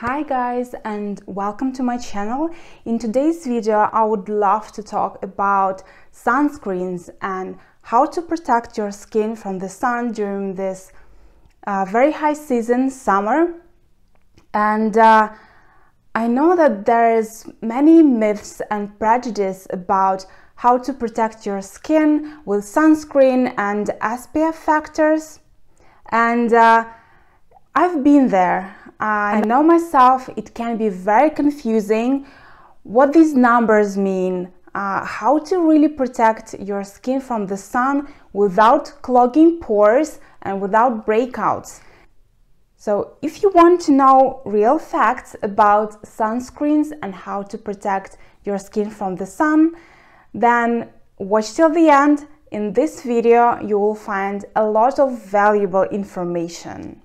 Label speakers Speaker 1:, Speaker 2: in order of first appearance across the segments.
Speaker 1: Hi guys and welcome to my channel. In today's video I would love to talk about sunscreens and how to protect your skin from the sun during this uh, very high season summer. And uh, I know that there's many myths and prejudice about how to protect your skin with sunscreen and SPF factors. And uh, I've been there I know myself it can be very confusing what these numbers mean, uh, how to really protect your skin from the sun without clogging pores and without breakouts. So if you want to know real facts about sunscreens and how to protect your skin from the sun, then watch till the end. In this video, you will find a lot of valuable information.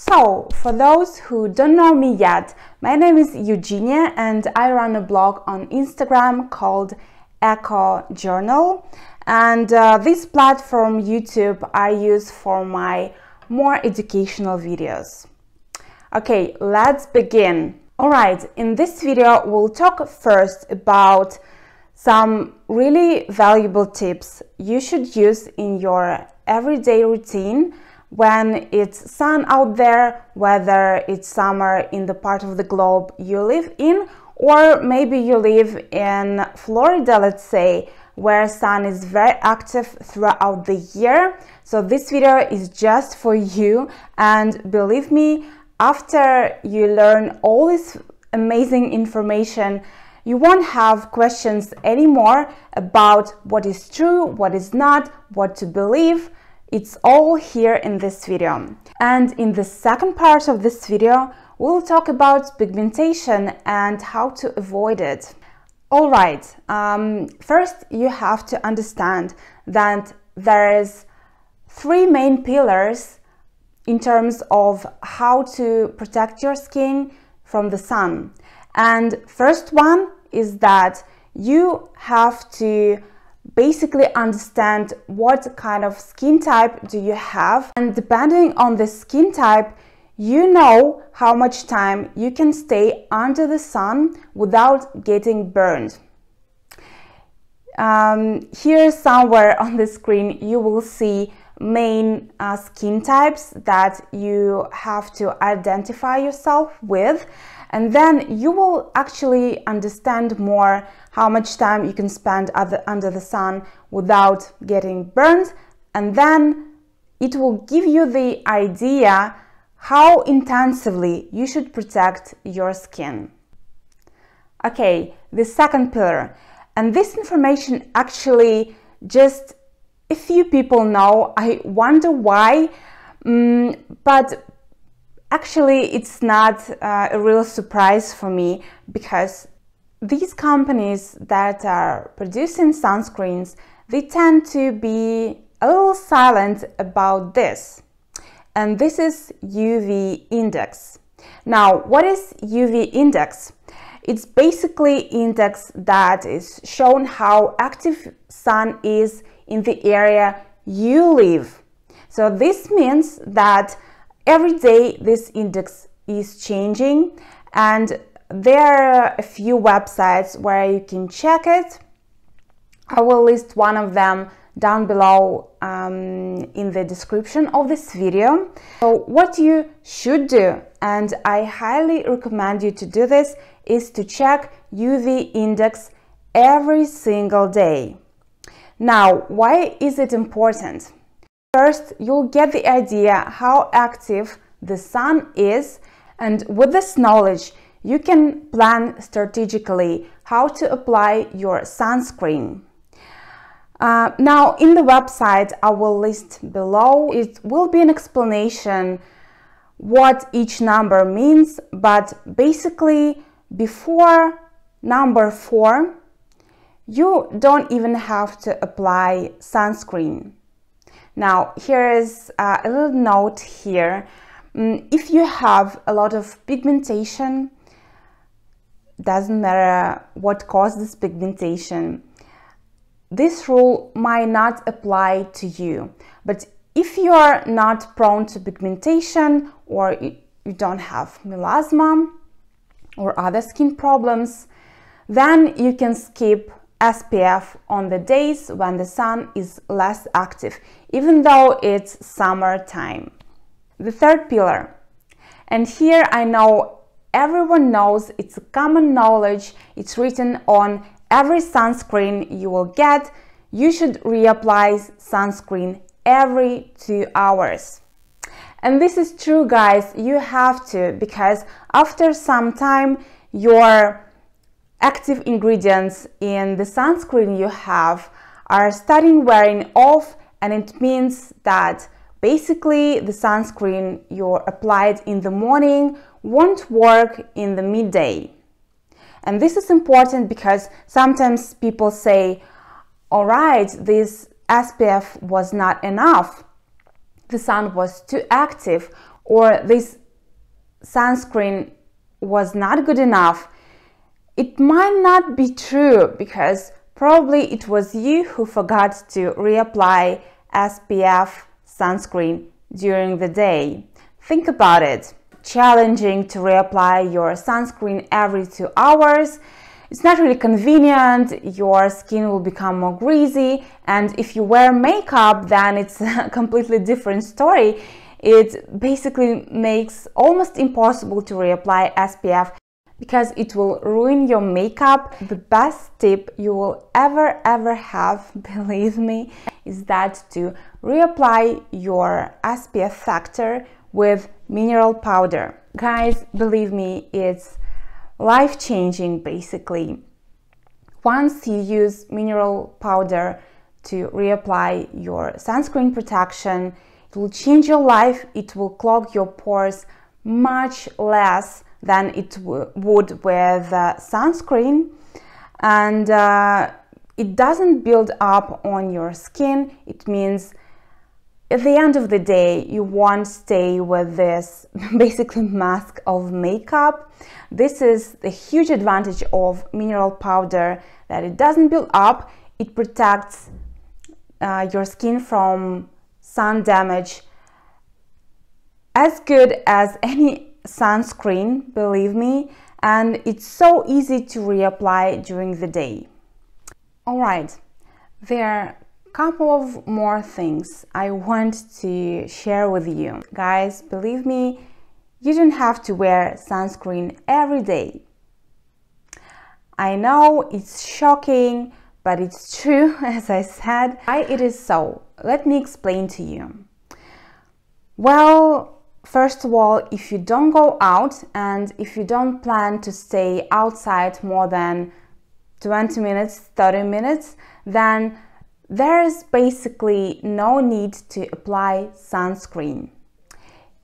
Speaker 1: So, for those who don't know me yet, my name is Eugenia and I run a blog on Instagram called Eco Journal. And uh, this platform, YouTube, I use for my more educational videos. Okay, let's begin. Alright, in this video, we'll talk first about some really valuable tips you should use in your everyday routine when it's sun out there, whether it's summer in the part of the globe you live in, or maybe you live in Florida, let's say, where sun is very active throughout the year. So this video is just for you and believe me, after you learn all this amazing information, you won't have questions anymore about what is true, what is not, what to believe, it's all here in this video. And in the second part of this video, we'll talk about pigmentation and how to avoid it. All right, um, first you have to understand that there is three main pillars in terms of how to protect your skin from the sun. And first one is that you have to basically understand what kind of skin type do you have and depending on the skin type you know how much time you can stay under the sun without getting burned. Um, here somewhere on the screen you will see main uh, skin types that you have to identify yourself with and then you will actually understand more how much time you can spend under the sun without getting burned and then it will give you the idea how intensively you should protect your skin. Okay, the second pillar. And this information actually just a few people know. I wonder why, um, but Actually, it's not uh, a real surprise for me because these companies that are producing sunscreens, they tend to be a little silent about this. And this is UV index. Now, what is UV index? It's basically index that is shown how active sun is in the area you live. So this means that every day this index is changing and there are a few websites where you can check it. I will list one of them down below um, in the description of this video. So what you should do, and I highly recommend you to do this, is to check UV index every single day. Now, why is it important? First, you'll get the idea how active the sun is and with this knowledge, you can plan strategically how to apply your sunscreen. Uh, now, in the website I will list below, it will be an explanation what each number means, but basically before number 4, you don't even have to apply sunscreen. Now, here is uh, a little note here. Um, if you have a lot of pigmentation, doesn't matter what causes pigmentation, this rule might not apply to you. But if you are not prone to pigmentation or you don't have melasma or other skin problems, then you can skip SPF on the days when the sun is less active, even though it's summertime. The third pillar, and here I know everyone knows it's common knowledge, it's written on every sunscreen you will get, you should reapply sunscreen every two hours. And this is true guys, you have to because after some time your active ingredients in the sunscreen you have are starting wearing off and it means that basically the sunscreen you applied in the morning won't work in the midday. And this is important because sometimes people say, all right, this SPF was not enough. The sun was too active or this sunscreen was not good enough. It might not be true because probably it was you who forgot to reapply SPF sunscreen during the day. Think about it. Challenging to reapply your sunscreen every two hours. It's not really convenient, your skin will become more greasy, and if you wear makeup, then it's a completely different story. It basically makes almost impossible to reapply SPF because it will ruin your makeup. The best tip you will ever ever have, believe me, is that to reapply your SPF factor with mineral powder. Guys, believe me, it's life-changing basically. Once you use mineral powder to reapply your sunscreen protection, it will change your life, it will clog your pores much less than it would with uh, sunscreen and uh, it doesn't build up on your skin. It means at the end of the day, you won't stay with this basically mask of makeup. This is the huge advantage of mineral powder that it doesn't build up. It protects uh, your skin from sun damage as good as any sunscreen, believe me, and it's so easy to reapply during the day. All right, there are a couple of more things I want to share with you. Guys, believe me, you don't have to wear sunscreen every day. I know it's shocking, but it's true, as I said. Why it is so? Let me explain to you. Well, first of all, if you don't go out and if you don't plan to stay outside more than 20 minutes, 30 minutes, then there is basically no need to apply sunscreen.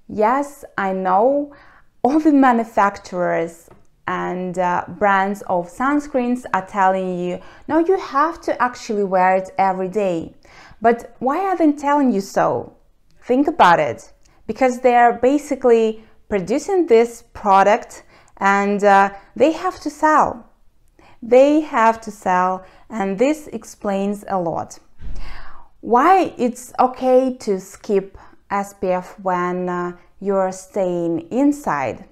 Speaker 1: Yes, I know all the manufacturers and uh, brands of sunscreens are telling you, no, you have to actually wear it every day. But why are they telling you so? Think about it. Because they're basically producing this product and uh, they have to sell they have to sell and this explains a lot. Why it's okay to skip SPF when uh, you're staying inside?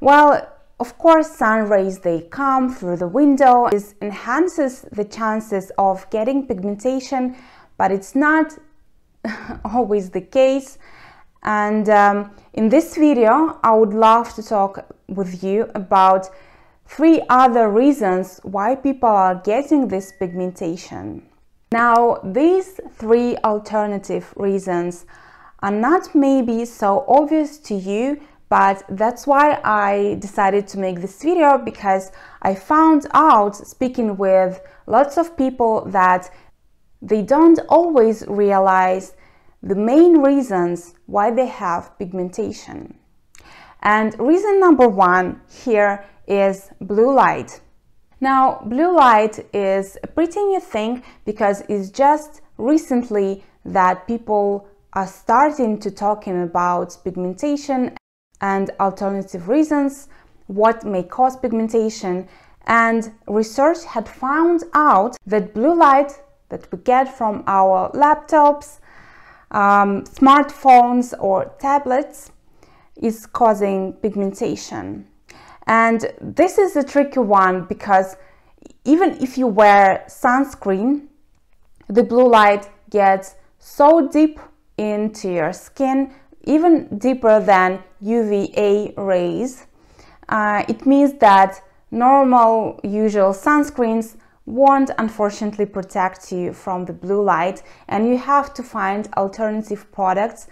Speaker 1: Well, of course, sun rays, they come through the window. This enhances the chances of getting pigmentation, but it's not always the case. And um, in this video, I would love to talk with you about three other reasons why people are getting this pigmentation. Now, these three alternative reasons are not maybe so obvious to you, but that's why I decided to make this video because I found out speaking with lots of people that they don't always realize the main reasons why they have pigmentation. And reason number one here is blue light. Now, blue light is a pretty new thing because it's just recently that people are starting to talking about pigmentation and alternative reasons, what may cause pigmentation, and research had found out that blue light that we get from our laptops, um, smartphones or tablets is causing pigmentation. And this is a tricky one because even if you wear sunscreen, the blue light gets so deep into your skin, even deeper than UVA rays. Uh, it means that normal, usual sunscreens won't unfortunately protect you from the blue light and you have to find alternative products.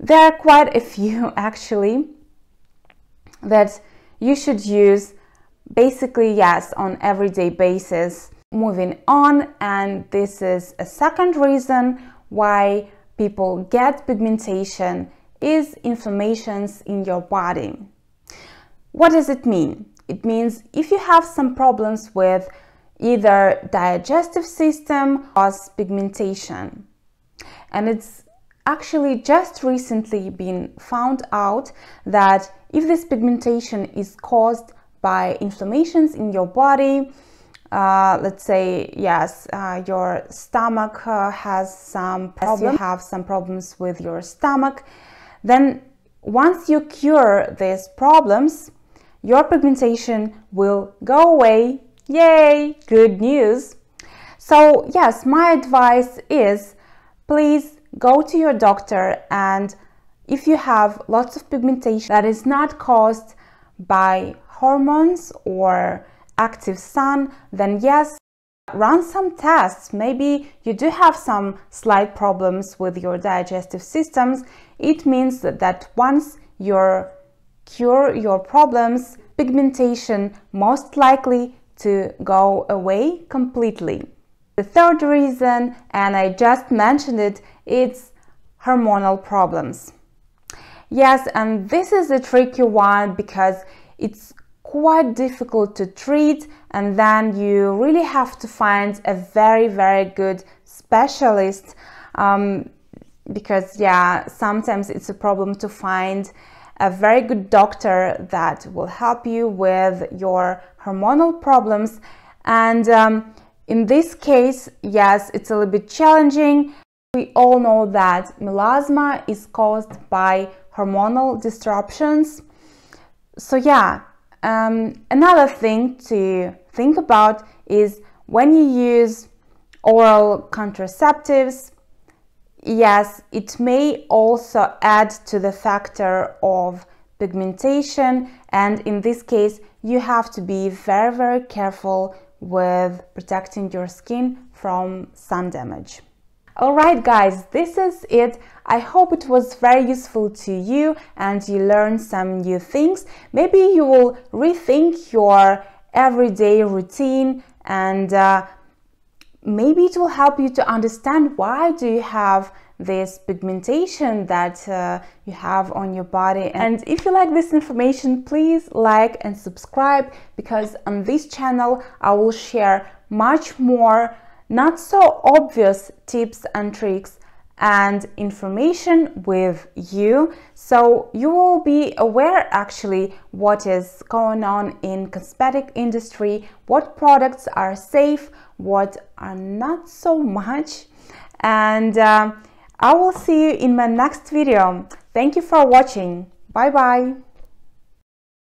Speaker 1: There are quite a few actually that you should use basically yes on everyday basis. Moving on and this is a second reason why people get pigmentation is inflammations in your body. What does it mean? It means if you have some problems with either digestive system or pigmentation. And it's actually just recently been found out that if this pigmentation is caused by inflammations in your body uh, let's say yes uh, your stomach uh, has some problems you have some problems with your stomach then once you cure these problems your pigmentation will go away yay good news so yes my advice is please go to your doctor and if you have lots of pigmentation that is not caused by hormones or active sun, then yes, run some tests. Maybe you do have some slight problems with your digestive systems. It means that once you cure your problems, pigmentation most likely to go away completely. The third reason, and I just mentioned it, it's hormonal problems. Yes, and this is a tricky one because it's quite difficult to treat and then you really have to find a very very good specialist um, because yeah sometimes it's a problem to find a very good doctor that will help you with your hormonal problems. And um, in this case yes it's a little bit challenging. We all know that melasma is caused by hormonal disruptions. So yeah um, another thing to think about is when you use oral contraceptives, yes, it may also add to the factor of pigmentation and in this case you have to be very very careful with protecting your skin from sun damage. Alright guys, this is it. I hope it was very useful to you and you learned some new things. Maybe you will rethink your everyday routine and uh, maybe it will help you to understand why do you have this pigmentation that uh, you have on your body. And if you like this information please like and subscribe because on this channel I will share much more not so obvious tips and tricks and information with you. So you will be aware actually what is going on in cosmetic industry what products are safe what are not so much. And uh, i will see you in my next video. Thank you for watching. Bye bye